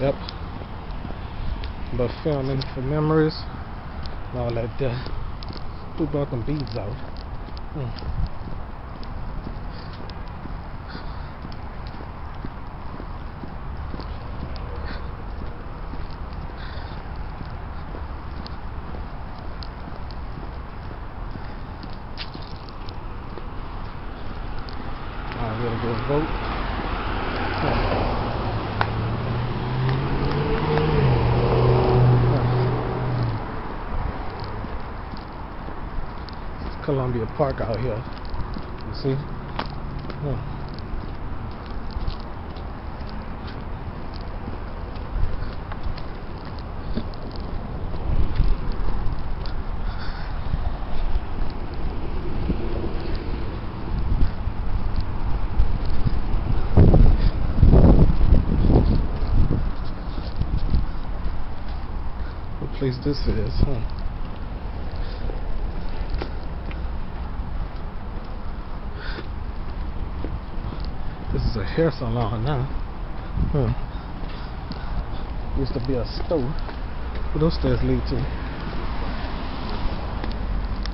Yep. But filming for memories and all that there. Who brought them beads out? Hmm. I'm gonna go vote. Huh. It's Columbia Park out here. You see? What place this is, huh? This is a hair salon now. Huh. Hmm. Used to be a store. Where those stairs lead to?